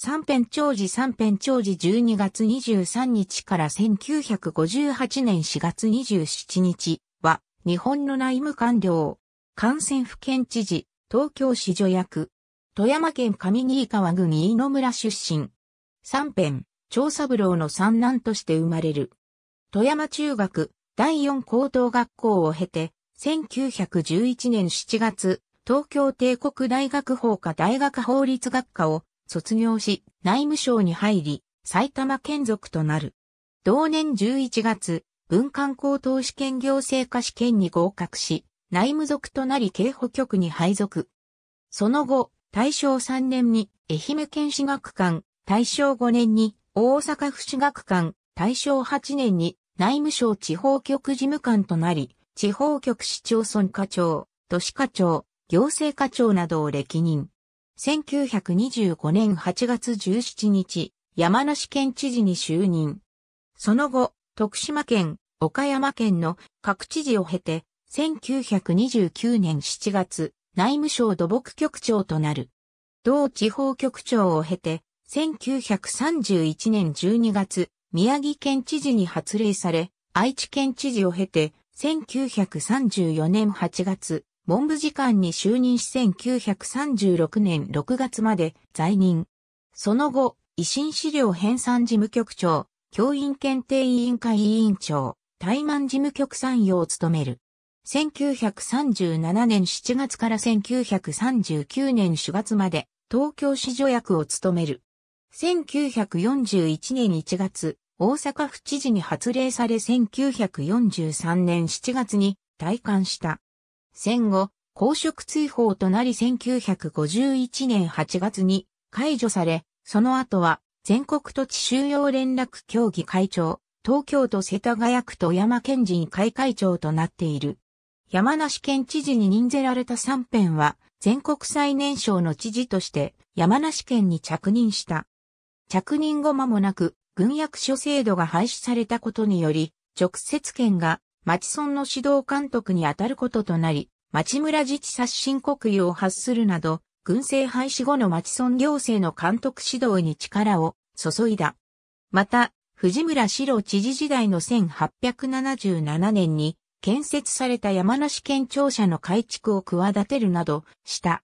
三辺長治三辺長治12月23日から1958年4月27日は、日本の内務官僚、感染府県知事、東京市助役、富山県上新川郡飯野村出身。三辺、長三郎の三男として生まれる。富山中学、第四高等学校を経て、1911年7月、東京帝国大学法科大学法律学科を卒業し、内務省に入り、埼玉県属となる。同年11月、文官高等試験行政科試験に合格し、内務属となり警保局に配属。その後、大正3年に愛媛県史学館、大正5年に大阪府史学館、大正8年に内務省地方局事務官となり、地方局市町村課長、都市課長、行政課長などを歴任。1925年8月17日、山梨県知事に就任。その後、徳島県、岡山県の各知事を経て、1929年7月、内務省土木局長となる。同地方局長を経て、1931年12月、宮城県知事に発令され、愛知県知事を経て、1934年8月、文部次官に就任し1936年6月まで在任。その後、維新資料編纂事務局長、教員検定委員会委員長、対満事務局参与を務める。1937年7月から1939年4月まで東京市助役を務める。1941年1月、大阪府知事に発令され1943年7月に退官した。戦後、公職追放となり1951年8月に解除され、その後は全国土地収容連絡協議会長、東京都世田谷区と山県人会会長となっている。山梨県知事に任ぜられた3編は、全国最年少の知事として山梨県に着任した。着任後間もなく、軍役所制度が廃止されたことにより、直接権が町村の指導監督に当たることとなり、町村自治刷新国有を発するなど、軍政廃止後の町村行政の監督指導に力を注いだ。また、藤村四郎知事時代の1877年に建設された山梨県庁舎の改築を企てるなどした。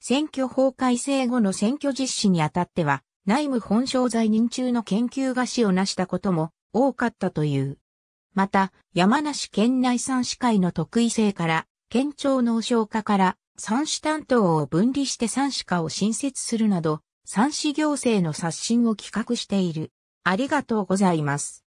選挙法改正後の選挙実施にあたっては、内務本省在任中の研究菓子を成したことも多かったという。また、山梨県内産市会の得意性から、県庁農商課から産子担当を分離して産子課を新設するなど、産子行政の刷新を企画している。ありがとうございます。